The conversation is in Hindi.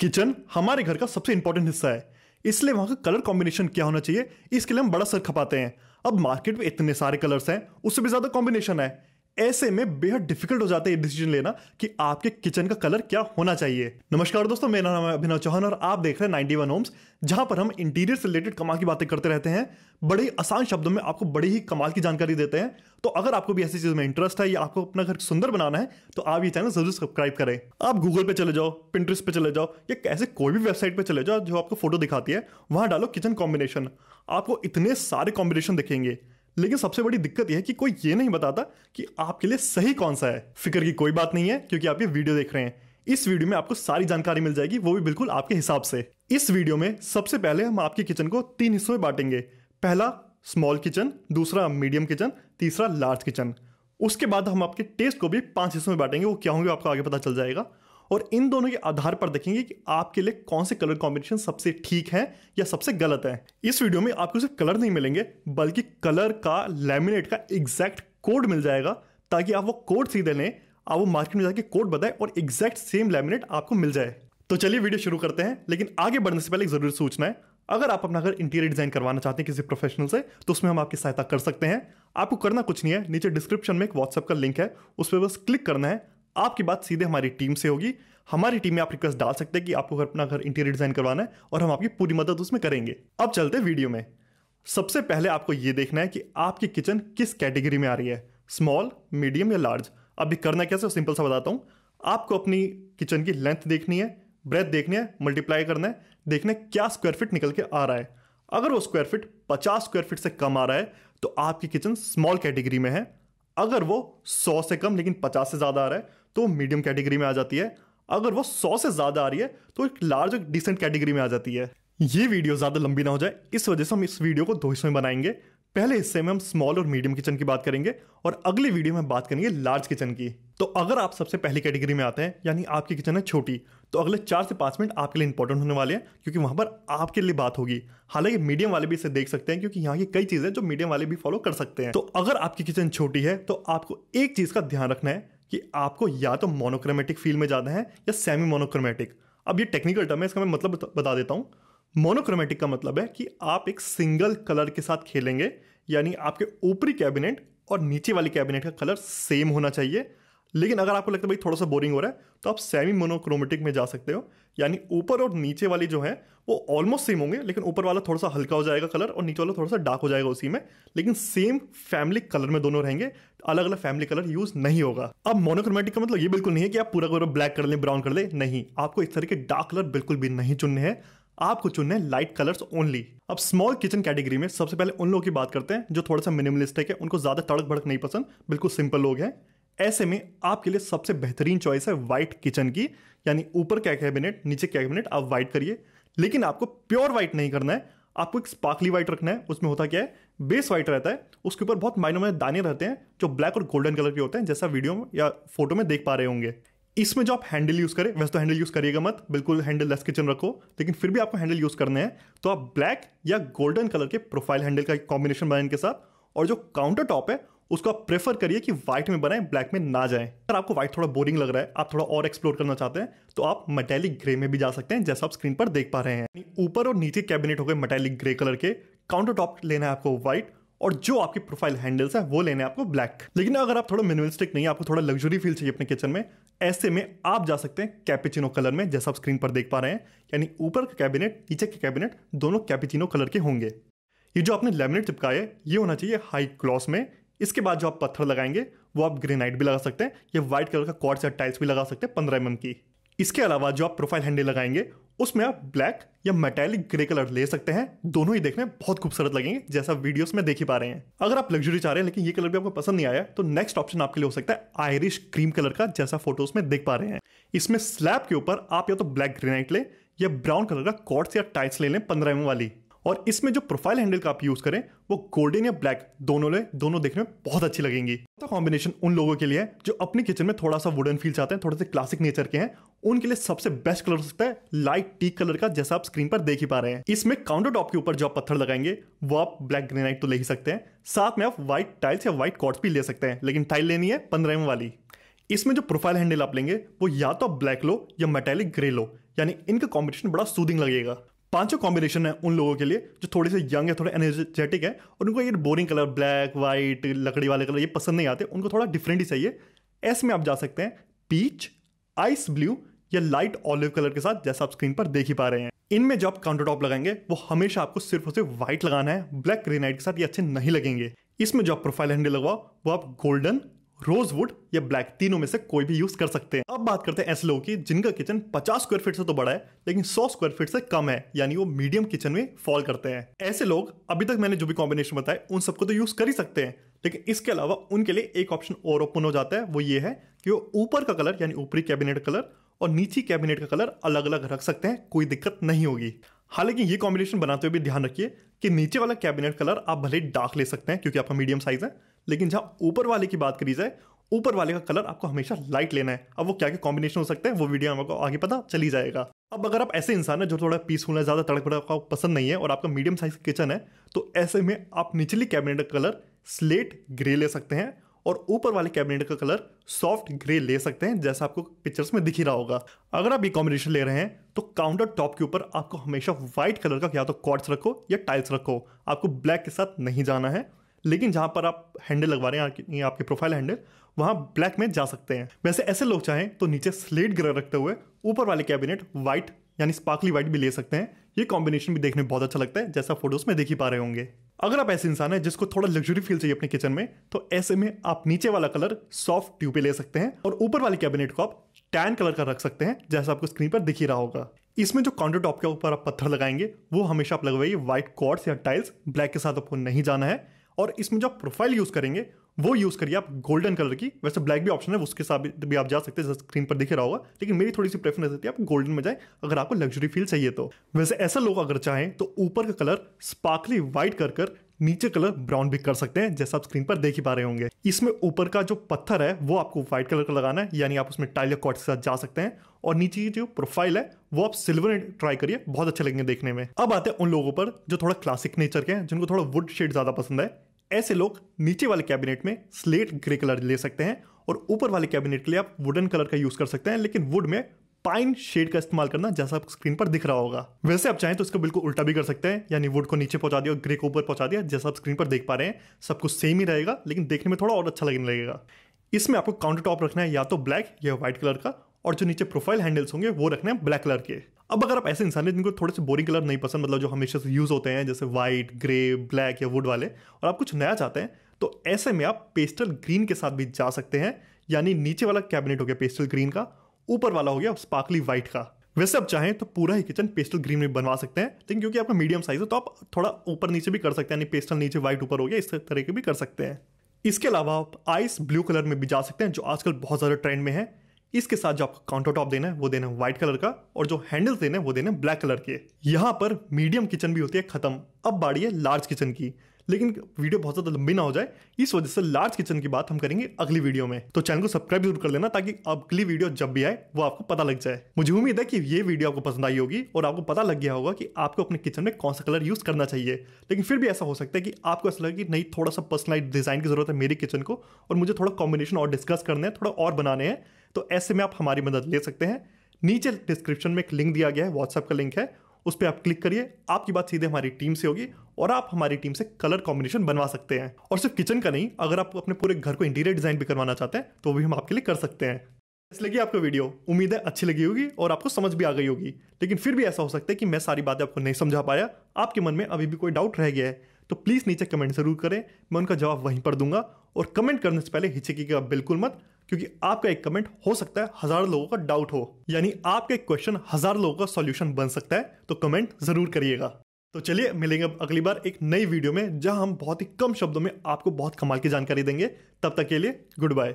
किचन हमारे घर का सबसे इंपॉर्टेंट हिस्सा है। इसलिए वहाँ का कलर कॉम्बिनेशन क्या होना चाहिए? इसके लिए हम बड़ा सर खपाते हैं। अब मार्केट में इतने सारे कलर्स हैं, उससे भी ज़्यादा कॉम्बिनेशन है। ऐसे में बेहद डिफ़िकल्ट हो जाता है ये डिसीज़न लेना कि आपके किचन का कलर क्या होना चाहिए। नमस्कार दोस्तों, मेरा नाम है अभिनव चौहान और आप देख रहे हैं 91 वन होम्स जहाँ पर हम इंटीरियर से रिलेटेड कमाल की बातें करते रहते हैं, बड़े आसान शब्दों में आपको बड़ी ही कमाल की जानकारी देते हैं। तो अगर आपको भी ऐसी चीज़ में इंटरेस्ट है या आपको अपना घर सुंदर बनाना है तो आप ये चैनल ज़रूर सब्सक्राइब करें। आप गूगल पे चले जाओ पिंट्रेस्ट पे चले जाओ, या कैसे कोई भी वेबसाइट पे चले जाओ जो आपको फ़ोटो दिखाती है, वहाँ डालो किचन कॉम्बिनेशन आपको इतने सारे कॉम्बिनेशन दिखेंगे। लेकिन सबसे बड़ी दिक्कत यह है कि कोई ये नहीं बताता कि आपके लिए सही कौन सा है। फ़िक्र की कोई बात नहीं है, क्योंकि आप ये वीडियो देख रहे हैं। इस वीडियो में आपको सारी जानकारी मिल जाएगी, वो भी बिल्कुल आपके हिसाब से। इस वीडियो में सबसे पहले हम आपके किचन को तीन हिस्सों में बांटेंगे। पहला स्मॉल किचन दूसरा मीडियम किचन तीसरा लार्ज किचन उसके बाद हम आपके टेस्ट को भी पाँच हिस्सों में बांटेंगे, वो क्या होंगे आपको आगे पता चल जाएगा। और इन दोनों के आधार पर देखेंगे कि आपके लिए कौन से कलर कॉम्बिनेशन सबसे ठीक है या सबसे गलत है। इस वीडियो में आपको सिर्फ़ कलर नहीं मिलेंगे, बल्कि कलर का लेमिनेट का एग्जैक्ट कोड मिल जाएगा, ताकि आप वो कोड सीधे लें, आप वो मार्केट में जाके कोड बताएँ और एग्जैक्ट सेम लेमिनेट आपको मिल जाए। तो चलिए वीडियो शुरू करते हैं, लेकिन आगे बढ़ने से पहले एक ज़रूरी सूचना है, अगर आप अपना घर इंटीरियर डिज़ाइन करवाना चाहते हैं किसी प्रोफेशनल से तो उसमें हम आपकी सहायता कर सकते हैं। आपको करना कुछ नहीं है, नीचे डिस्क्रिप्शन में एक व्हाट्सएप का लिंक है, उस पर बस क्लिक करना है आपकी बात सीधे हमारी टीम से होगी। हमारी टीम में आप रिक्वेस्ट डाल सकते हैं कि आपको घर अपना घर इंटीरियर डिज़ाइन करवाना है और हम आपकी पूरी मदद उसमें करेंगे। अब चलते वीडियो में। सबसे पहले आपको यह देखना है कि आपकी किचन किस कैटेगरी में आ रही है। स्मॉल मीडियम या लार्ज अभी करना कैसे सिंपल सा बताता हूँ। आपको अपनी किचन की लेंथ देखनी है ब्रेथ देखनी है मल्टीप्लाई करना है, देखना है क्या स्क्वायर फीट निकल के आ रहा है। अगर वो स्क्वायर फीट 50 स्क्वायर फीट से कम आ रहा है तो आपकी किचन स्मॉल कैटेगरी में है। अगर वो 100 से कम, लेकिन 50 से ज़्यादा आ रहा है तो मीडियम कैटेगरी में आ जाती है। अगर वो सौ से ज़्यादा आ रही है तो एक लार्ज डिसेंट कैटेगरी में आ जाती है। ये वीडियो ज़्यादा लंबी ना हो जाए, इस वजह से हम इस वीडियो को दो हिस्सों में बनाएँगे। पहले हिस्से में हम स्मॉल और मीडियम किचन की बात करेंगे, और अगली वीडियो में बात करेंगे लार्ज किचन की। तो अगर आप सबसे पहली कैटेगरी में आते हैं, यानी आपकी किचन है छोटी तो अगले चार से पाँच मिनट आपके लिए इंपॉर्टेंट होने वाले हैं, क्योंकि वहाँ पर आपके लिए बात होगी। हालाँकि मीडियम वाले भी इसे देख सकते हैं, क्योंकि यहाँ की कई चीज़ें जो मीडियम वाले भी फॉलो कर सकते हैं। तो अगर आपकी किचन छोटी है तो आपको एक चीज़ का ध्यान रखना है कि आपको या तो मोनोक्रोमेटिक फ़ील्ड में जाना है या सेमी मोनोक्रोमेटिक अब ये टेक्निकल टर्म है, इसका मैं मतलब बता देता हूँ। मोनोक्रोमेटिक का मतलब है कि आप एक सिंगल कलर के साथ खेलेंगे, यानी आपके ऊपरी कैबिनेट और नीचे वाली कैबिनेट का कलर सेम होना चाहिए। लेकिन अगर आपको लगता है, भाई थोड़ा सा बोरिंग हो रहा है तो आप सेमी मोनोक्रोमेटिक में जा सकते हो। यानी ऊपर और नीचे वाली जो है, वो ऑलमोस्ट सेम होंगे, लेकिन ऊपर वाला थोड़ा सा हल्का हो जाएगा कलर और नीचे वाला थोड़ा सा डार्क हो जाएगा उसी में। लेकिन सेम फैमिली कलर में दोनों रहेंगे अलग अलग फैमिली कलर यूज़ नहीं होगा। अब मोनोक्रोमेटिक का मतलब ये बिल्कुल नहीं है कि आप पूरा पूरा ब्लैक कर ले ब्राउन कर ले, नहीं। आपको इस तरह के डार्क कलर बिल्कुल भी नहीं चुनने हैं। आपको चुनने लाइट कलर्स ओनली अब स्मॉल किचन कैटेगरी में सबसे पहले उन लोगों की बात करते हैं जो थोड़ा सा मिनिमलिस्टिक है, उनको ज़्यादा तड़क भड़क नहीं पसंद, बिल्कुल सिंपल लोग हैं। ऐसे में आपके लिए सबसे बेहतरीन चॉइस है व्हाइट किचन की, यानी ऊपर क्या कैबिनेट नीचे कैबिनेट आप व्हाइट करिए। लेकिन आपको प्योर व्हाइट नहीं करना है, आपको एक स्पार्कली व्हाइट रखना है, उसमें होता क्या है बेस व्हाइट रहता है। उसके ऊपर बहुत माइनों में दाने रहते हैं, जो ब्लैक और गोल्डन कलर के होते हैं, जैसा वीडियो में या फ़ोटो में देख पा रहे होंगे। इसमें जो आप हैंडल यूज़ करें, वैसे तो हैंडल यूज़ करिएगा मत, बिल्कुल हैंडल लेस किचन रखो, लेकिन फिर भी आपको हैंडल यूज़ करने हैं तो आप ब्लैक या गोल्डन कलर के प्रोफ़ाइल हैंडल का कॉम्बिनेशन बनाने के साथ, और जो काउंटर टॉप है उसको आप प्रेफर करिए कि व्हाइट में बनाए ब्लैक में ना जाए। अगर आपको व्हाइट थोड़ा बोरिंग लग रहा है, आप थोड़ा और एक्सप्लोर करना चाहते हैं तो आप मेटेलिक ग्रे में भी जा सकते हैं, जैसा आप स्क्रीन पर देख पा रहे हैं। ऊपर और नीचे कैबिनेट हो गए मेटेलिक ग्रे कलर के काउंटर टॉप लेना है आपको व्हाइट और जो आपकी प्रोफ़ाइल हैंडल्स है, वो लेने आपको ब्लैक लेकिन अगर आप थोड़ा मिनिमलिस्टिक नहीं आपको थोड़ा लग्जरी फील चाहिए अपने किचन में, ऐसे में आप जा सकते हैं कैपेचिनो कलर में, जैसा आप स्क्रीन पर देख पा रहे हैं। यानी ऊपर का कैबिनेट नीचे के कैबिनेट दोनों कैपेचिनो कलर के होंगे। ये जो आपने लेमिनेट चिपकाए ये होना चाहिए हाई क्लॉस में इसके बाद जो आप पत्थर लगाएँगे, वो आप ग्रेनाइट भी लगा सकते हैं, या व्हाइट कलर का कॉर्ड्स या टाइल्स भी लगा सकते हैं पंद्रह एम की। इसके अलावा जो आप प्रोफ़ाइल हैंडल लगाएँगे, उसमें आप ब्लैक या मेटेलिक ग्रे कलर ले सकते हैं। दोनों ही देखने बहुत खूबसूरत लगेंगे, जैसा वीडियोस में देख ही पा रहे हैं। अगर आप लग्जरी चाह रहे हैं, लेकिन ये कलर भी आपको पसंद नहीं आया तो नेक्स्ट ऑप्शन आपके लिए हो सकता है आयरिश क्रीम कलर का, जैसा फ़ोटोज़ में देख पा रहे हैं। इसमें स्लैब के ऊपर आप या तो ब्लैक ग्रेनाइट ले, या ब्राउन कलर का कॉर्ड्स या टाइल्स ले लें पंद्रह एम वाली। और इसमें जो प्रोफ़ाइल हैंडल का आप यूज़ करें, वो गोल्डन या ब्लैक दोनों ले, दोनों देखने में बहुत अच्छी लगेंगी। तो कॉम्बिनेशन उन लोगों के लिए जो अपने किचन में थोड़ा सा वुडन फील चाहते हैं थोड़े से क्लासिक नेचर के हैं, उनके लिए सबसे बेस्ट कलर हो सकता है लाइट टीक कलर का, जैसा आप स्क्रीन पर देख ही पा रहे हैं। इसमें काउंटर टॉप के ऊपर जो आप पत्थर लगाएँगे, वो आप ब्लैक ग्रेनाइट तो ले ही सकते हैं। साथ में आप व्हाइट टाइल्स या व्हाइट कॉर्ड्स भी ले सकते हैं, लेकिन टाइल लेनी है पंद्रह एम वाली। इसमें जो प्रोफ़ाइल हैंडल आप लेंगे, वो या तो ब्लैक लो या मेटेलिक ग्रे लो, यानी इनका कॉम्बिनेशन बड़ा सूदिंग लगेगा। पाँचों कॉम्बिनेशन है उन लोगों के लिए जो थोड़े से यंग है, थोड़े एनर्जेटिक है और उनको ये बोरिंग कलर ब्लैक वाइट लकड़ी वाले कलर ये पसंद नहीं आते, उनको थोड़ा डिफरेंट ही चाहिए। ऐसे में आप जा सकते हैं पीच आइस ब्लू या लाइट ऑलिव कलर के साथ, जैसा आप स्क्रीन पर देख ही पा रहे हैं। इनमें जो आप काउंटर टॉप लगाएँगे, वो हमेशा आपको सिर्फ़ और सिर्फ़ व्हाइट लगाना है ब्लैक ग्रेनाइट के साथ ये अच्छे नहीं लगेंगे। इसमें जो आप प्रोफ़ाइल हैंडल लगवाओ, वो आप गोल्डन रोजवुड या ब्लैक तीनों में से कोई भी यूज़ कर सकते हैं। अब बात करते हैं ऐसे लोगों की, जिनका किचन 50 स्क्वायर फीट से तो बड़ा है, लेकिन 100 स्क्वायर फीट से कम है, यानी वो मीडियम किचन में फॉल करते हैं। ऐसे लोग, अभी तक मैंने जो भी कॉम्बिनेशन बताए उन सबको तो यूज़ कर ही सकते हैं, लेकिन इसके अलावा उनके लिए एक ऑप्शन और ओपन हो जाता है, वो ये है कि वो ऊपर का कलर यानी ऊपरी कैबिनेट कलर और नीचे कैबिनेट का कलर अलग अलग रख सकते हैं, कोई दिक्कत नहीं होगी। हालाँकि ये कॉम्बिनेशन बनाते हुए भी ध्यान रखिए कि नीचे वाला कैबिनेट कलर आप भले डार्क ले सकते हैं, क्योंकि आपका मीडियम साइज़ है, लेकिन जहाँ ऊपर वाले की बात करी जाए, ऊपर वाले का कलर आपको हमेशा लाइट लेना है। अब वो क्या क्या कॉम्बिनेशन हो सकते हैं, वो वीडियो आपको आगे पता चली जाएगा। अब अगर आप ऐसे इंसान है जो थोड़ा पीसफुल है, ज़्यादा तड़क भड़क पसंद नहीं है और आपका मीडियम साइज़ किचन है तो ऐसे में आप निचली कैबिनेट का कलर स्लेट ग्रे ले सकते हैं और ऊपर वाले कैबिनेट का कलर सॉफ्ट ग्रे ले सकते हैं, जैसा आपको पिक्चर्स में दिख ही रहा होगा। अगर आप ये कॉम्बिनेशन ले रहे हैं तो काउंटर टॉप के ऊपर आपको हमेशा व्हाइट कलर का या तो कॉर्ड्स रखो या टाइल्स रखो। आपको ब्लैक के साथ नहीं जाना है, लेकिन जहाँ पर आप हैंडल लगवा रहे हैं, आपके प्रोफ़ाइल हैंडल वहाँ ब्लैक में जा सकते हैं। वैसे ऐसे लोग चाहें तो नीचे स्लेट ग्रे रखते हुए ऊपर वाले कैबिनेट व्हाइट यानी स्पार्कली व्हाइट भी ले सकते हैं। ये कॉम्बिनेशन भी देखने में बहुत अच्छा लगता है, जैसा फ़ोटोज़ में देख ही पा रहे होंगे। अगर आप ऐसे इंसान है जिसको थोड़ा लग्जरी फील चाहिए अपने किचन में तो ऐसे में आप नीचे वाला कलर सॉफ्ट ट्यूब ले सकते हैं और ऊपर वाले कैबिनेट को आप टैन कलर का रख सकते हैं, जैसा आपको स्क्रीन पर दिख ही रहा होगा। इसमें जो काउंटर टॉप के ऊपर आप पत्थर लगाएँगे, वो हमेशा आप लगवाइए व्हाइट कॉर्ड्स या टाइल्स ब्लैक के साथ आपको नहीं जाना है। और इसमें जो प्रोफ़ाइल यूज़ करेंगे वो यूज़ करिए आप गोल्डन कलर की। वैसे ब्लैक भी ऑप्शन है, उसके साथ भी आप जा सकते हैं स्क्रीन पर दिख रहा होगा। लेकिन मेरी थोड़ी सी प्रेफरेंस रहती है, आप गोल्डन में जाए, अगर आपको लग्जरी फील चाहिए तो। वैसे ऐसा लोग अगर चाहें तो ऊपर का कलर स्पार्कली व्हाइट कर कर नीचे कलर ब्राउन भी कर सकते हैं, जैसा आप स्क्रीन पर देख ही पा रहे होंगे। इसमें ऊपर का जो पत्थर है, वो आपको व्हाइट कलर का लगाना है, यानी आप उसमें टाइल या कॉट के साथ जा सकते हैं। और नीचे की जो प्रोफ़ाइल है, वो आप सिल्वर ट्राई करिए, बहुत अच्छे लगेंगे देखने में। अब आते हैं उन लोगों पर जो थोड़ा क्लासिक नेचर के हैं, जिनको थोड़ा वुड शेड ज़्यादा पसंद है। ऐसे लोग नीचे वाले कैबिनेट में स्लेट ग्रे कलर ले सकते हैं और ऊपर वाले कैबिनेट के लिए आप वुडन कलर का यूज़ कर सकते हैं, लेकिन वुड में पाइन शेड का इस्तेमाल करना जैसा आप स्क्रीन पर दिख रहा होगा। वैसे आप चाहें तो इसको बिल्कुल उल्टा भी कर सकते हैं, यानी वुड को नीचे पहुँचा दिया और ग्रे को ऊपर पहुँचा दिया, जैसा आप स्क्रीन पर देख पा रहे हैं, सब कुछ सेम ही रहेगा, लेकिन देखने में थोड़ा और अच्छा लगने लगेगा। इसमें आपको काउंटर टॉप रखना है, या तो ब्लैक या व्हाइट कलर का, और जो नीचे प्रोफ़ाइल हैंडल्स होंगे वो रखने हैं ब्लैक कलर के। अब अगर आप ऐसे इंसान हैं जिनको थोड़े से बोरिंग कलर नहीं पसंद मतलब जो हमेशा से यूज़ होते हैं, जैसे व्हाइट ग्रे ब्लैक या वुड वाले, और आप कुछ नया चाहते हैं तो ऐसे में आप पेस्टल ग्रीन के साथ भी जा सकते हैं, यानी नीचे वाला कैबिनेट हो गया पेस्टल ग्रीन का, ऊपर वाला हो गया स्पार्कली व्हाइट का। वैसे आप चाहें तो पूरा ही किचन पेस्टल ग्रीन में बनवा सकते हैं, लेकिन क्योंकि आपका मीडियम साइज़ है तो आप थोड़ा ऊपर नीचे भी कर सकते हैं, यानी पेस्टल नीचे व्हाइट ऊपर हो गया, इस तरह के भी कर सकते हैं। इसके अलावा आप आइस ब्लू कलर में भी जा सकते हैं, जो आजकल बहुत ज़्यादा ट्रेंड में है। इसके साथ जो आपको काउंटर टॉप देना है, वो देना है व्हाइट कलर का, और जो हैंडल्स देने वो देने ब्लैक कलर के। यहाँ पर मीडियम किचन भी होती है, खत्म। अब बाड़ी है लार्ज किचन की। लेकिन वीडियो बहुत ज़्यादा लंबी ना हो जाए। इस वजह से लार्ज किचन की बात हम करेंगे अगली वीडियो में। तो चैनल को सब्सक्राइब ज़रूर कर लेना, ताकि अगली वीडियो जब भी आए, वो आपको पता लग जाए। मुझे उम्मीद है कि ये वीडियो आपको पसंद आई होगी, और आपको पता लग गया होगा कि आपको अपने किचन में कौन सा कलर यूज़ करना चाहिए। लेकिन फिर भी ऐसा हो सकता है कि आपको ऐसा लगे कि नहीं, थोड़ा सा पर्सनलाइज डिज़ाइन की ज़रूरत है मेरी किचन को, और मुझे थोड़ा कॉम्बिनेशन और डिस्कस करने हैं, थोड़ा और बनाने हैं। तो ऐसे में आप हमारी मदद ले सकते हैं। नीचे डिस्क्रिप्शन में एक लिंक दिया गया है व्हाट्सएप का लिंक है। उस पर आप क्लिक करिए, आपकी बात सीधे हमारी टीम से होगी और आप हमारी टीम से कलर कॉम्बिनेशन बनवा सकते हैं। और सिर्फ़ किचन का नहीं, अगर आप अपने पूरे घर को इंटीरियर डिज़ाइन भी करवाना चाहते हैं तो भी हम आपके लिए कर सकते हैं। इसलिए आपको वीडियो उम्मीद है अच्छी लगी होगी और आपको समझ भी आ गई होगी। लेकिन फिर भी ऐसा हो सकता है कि मैं सारी बातें आपको नहीं समझा पाया, आपके मन में अभी भी कोई डाउट रह गया है। तो प्लीज़ नीचे कमेंट ज़रूर करें, मैं उनका जवाब वहीं पर दूँगा और कमेंट करने से पहले हिचकीगा बिल्कुल मत क्योंकि आपका एक कमेंट हो सकता है हज़ार लोगों का डाउट हो। यानी आपका एक क्वेश्चन हज़ार लोगों का सॉल्यूशन बन सकता है तो कमेंट ज़रूर करिएगा। तो चलिए, मिलेंगे अब अगली बार एक नई वीडियो में, जहाँ हम बहुत ही कम शब्दों में आपको बहुत कमाल की जानकारी देंगे। तब तक के लिए गुड बाय